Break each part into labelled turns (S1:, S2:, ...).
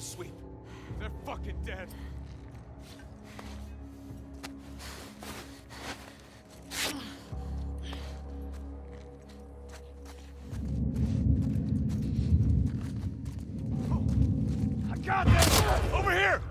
S1: Sweep. They're fucking dead. I got them! Over here!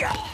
S2: Hell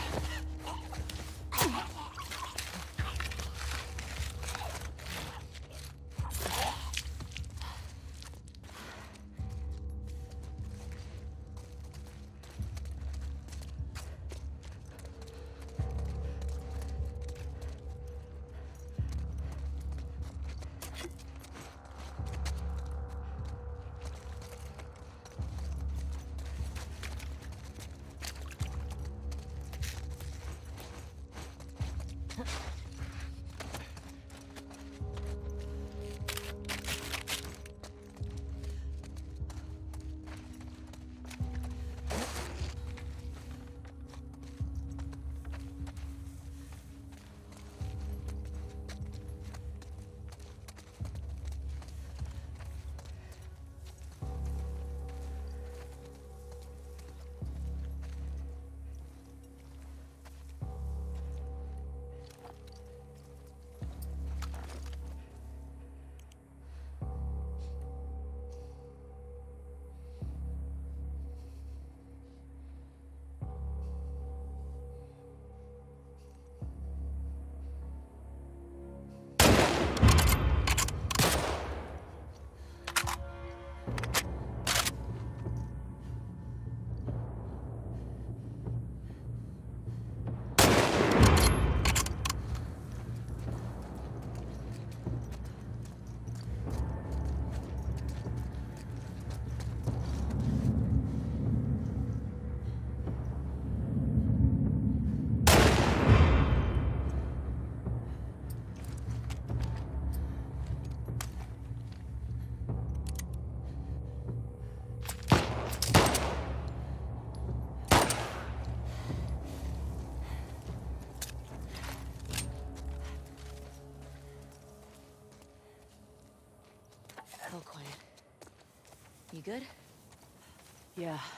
S3: Yeah.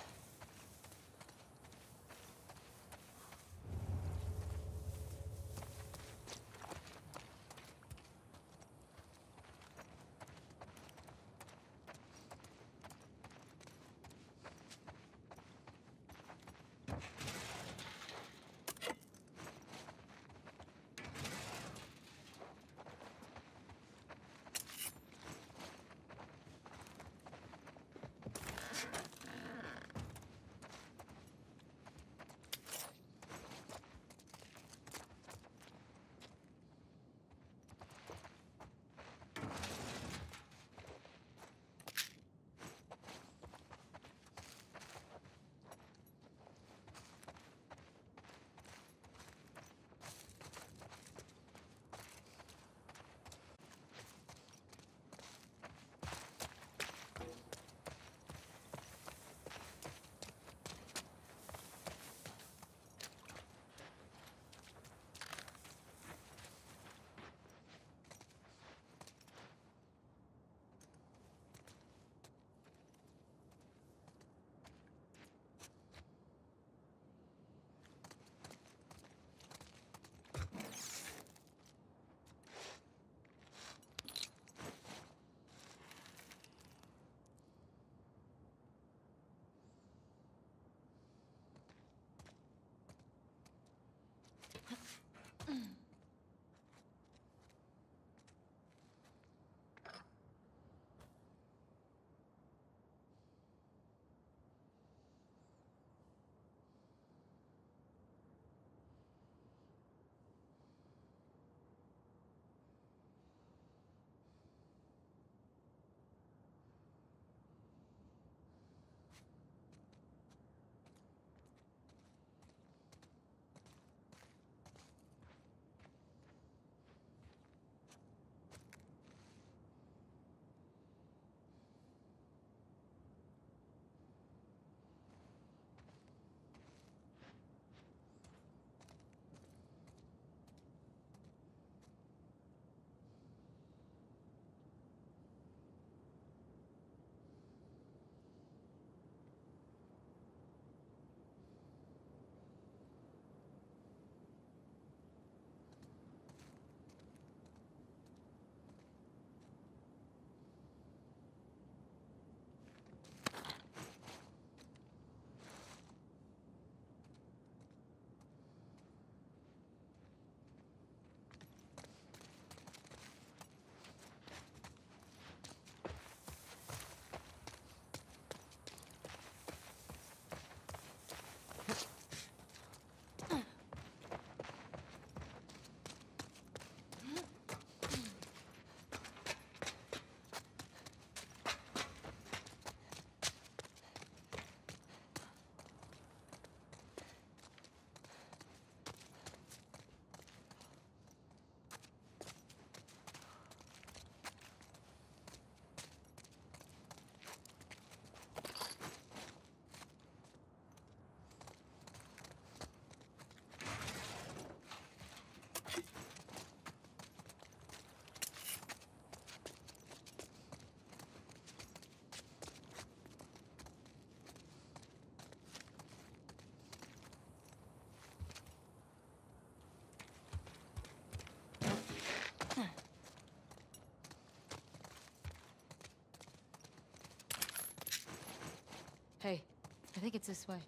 S2: I think it's this way.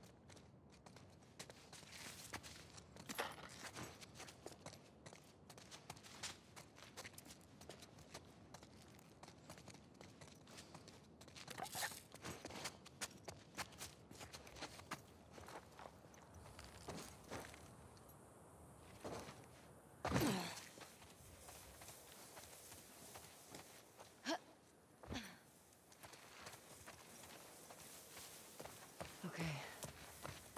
S3: Okay.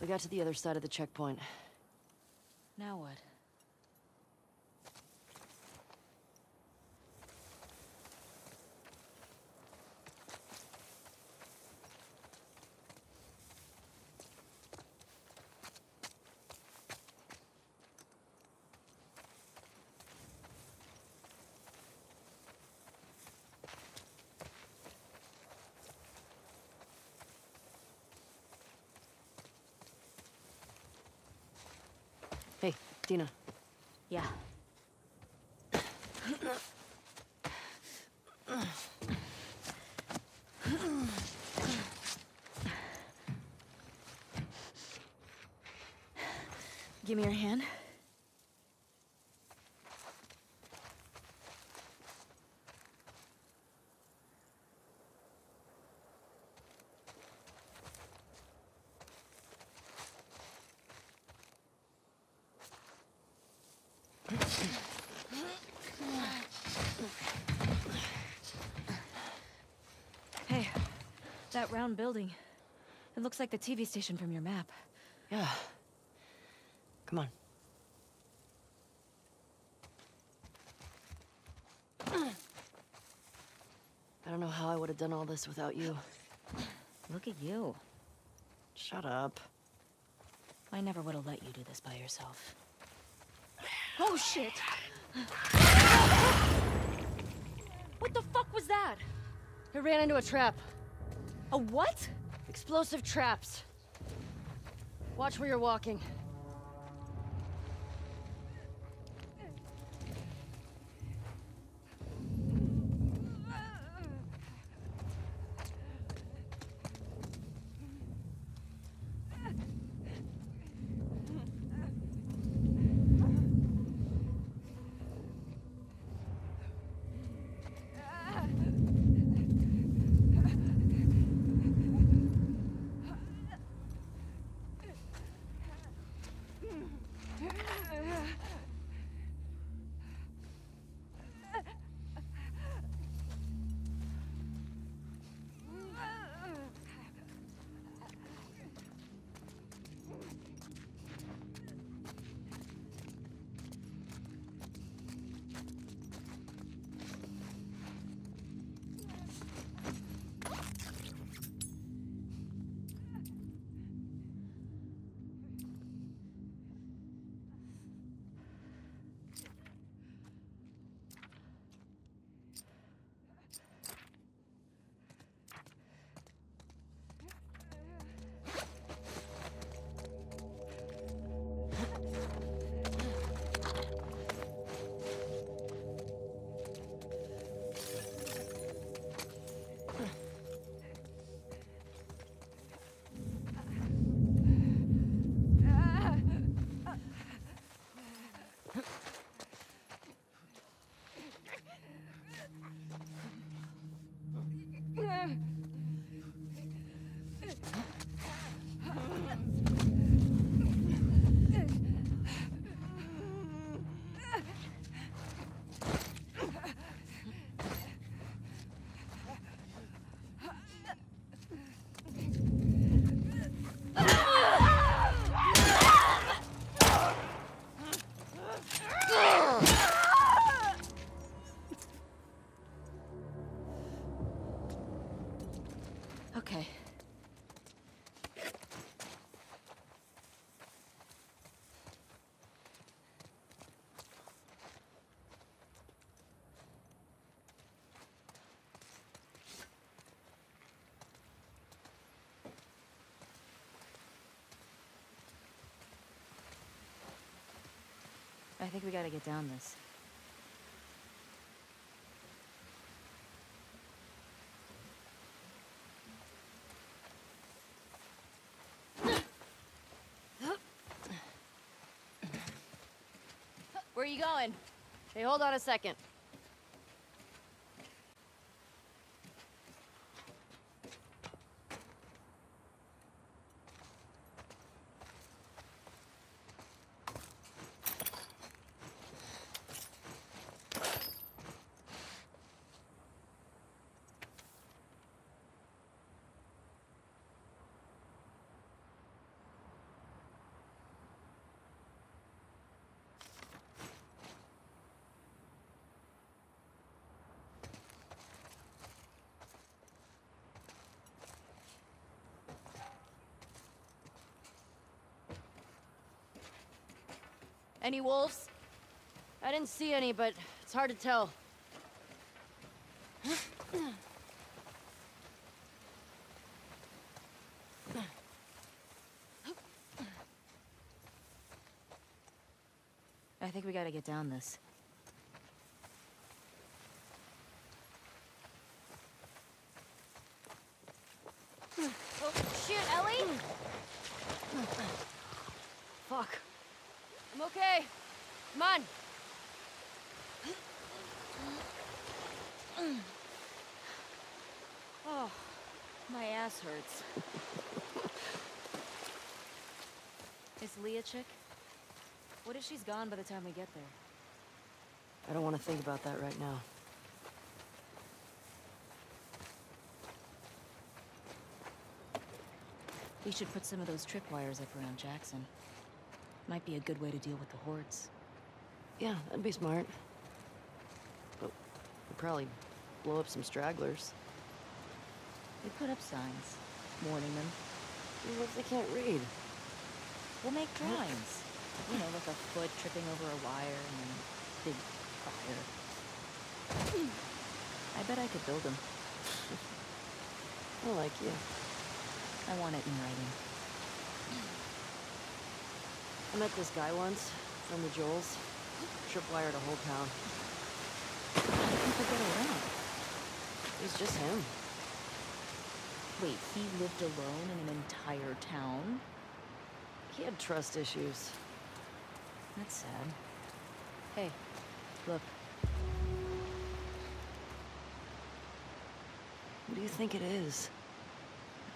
S3: We got to the other side of the checkpoint.
S2: Now what? Yeah. Give me your hand. Hey, that round building. It looks like the TV station from your map.
S3: Yeah. Come on. I don't know how I would have done all this without you.
S2: Look at you.
S3: Shut up.
S2: I never would have let you do this by yourself. Oh shit! What the fuck was that?
S3: I ran into a trap.
S2: A what?
S3: Explosive traps. Watch where you're walking.
S2: think we gotta get down this.
S3: Where are you going? Hey, hold on a second. Any wolves? I didn't see any, but it's hard to tell.
S2: I think we gotta get down this.
S3: Oh, shoot, Ellie! Fuck. I'm okay. Come on.
S2: Oh, my ass hurts. Is Leah chick? What if she's gone by the time we get there?
S3: I don't want to think about that right now.
S2: We should put some of those tripwires up around Jackson. Might be a good way to deal with the hordes.
S3: Yeah, that'd be smart. Oh, but we'd probably blow up some stragglers.
S2: We put up signs, warning them.
S3: What if they can't read?
S2: We'll make drawings. You know, like a foot tripping over a wire and then big fire. I bet I could build them.
S3: I like you.
S2: I want it in writing.
S3: I met this guy once from the Joels. Tripwired a whole town.
S2: How do people get around?
S3: It's just him.
S2: Wait, he lived alone in an entire town?
S3: He had trust issues.
S2: That's sad. Hey, look,
S3: What do you think it is?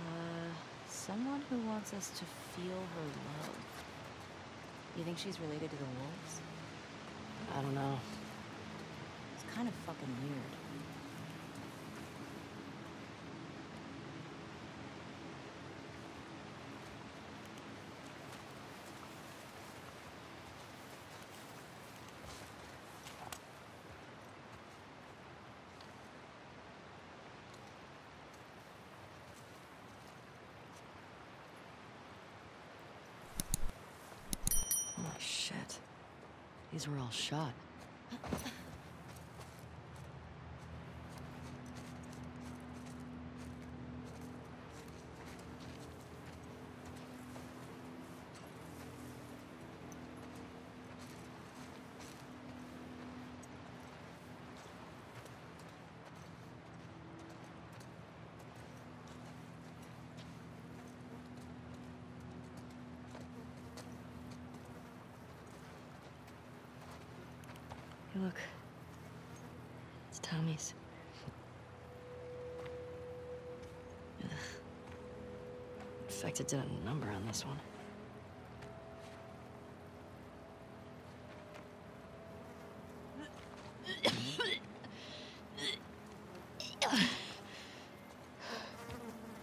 S2: uh, someone who wants us to feel her love. You think she's related to the wolves?
S3: I don't know.
S2: It's kind of fucking weird.
S3: Holy shit. These were all shot. Hey, look. It's Tommy's. Ugh. Infected did a number on this one.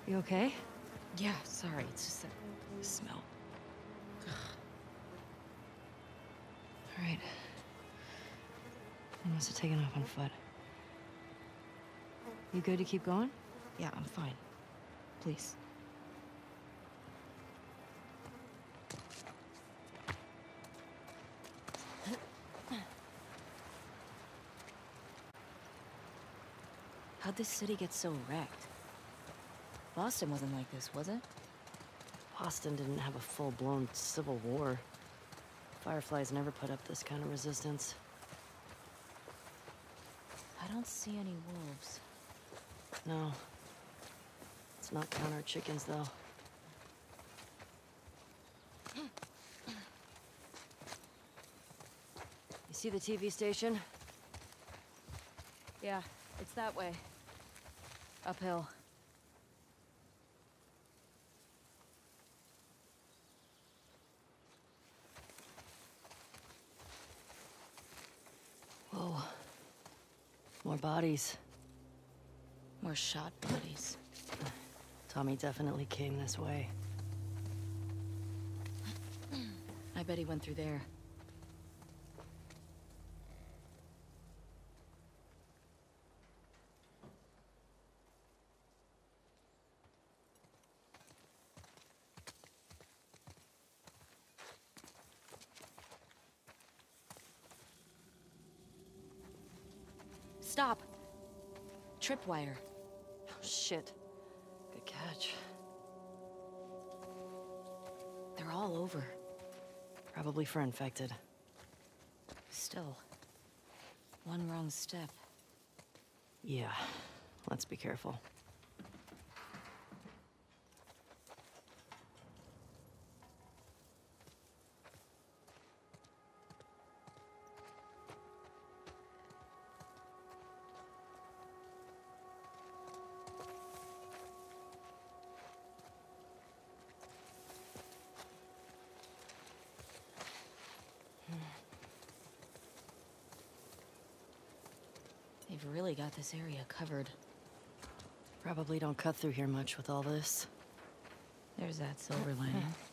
S3: You okay?
S2: Yeah, sorry, it's just the smell.
S3: All right. I must have taken off on foot. You good to keep going?
S2: Yeah, I'm fine. Please. How'd this city get so wrecked? Boston wasn't like this, was it?
S3: Boston didn't have a full-blown civil war. Fireflies never put up this kind of resistance.
S2: I don't see any wolves.
S3: No. Let's not count our chickens, though. You see the TV station?
S2: Yeah, it's that way. Uphill.
S3: Whoa. More bodies.
S2: More shot bodies.
S3: Tommy definitely came this way.
S2: I bet he went through there. Tripwire.
S3: Oh, shit. Good catch.
S2: They're all over.
S3: Probably for infected.
S2: Still. One wrong step.
S3: Yeah. Let's be careful.
S2: They've really got this area covered.
S3: Probably don't cut through here much with all this.
S2: There's that silver lining.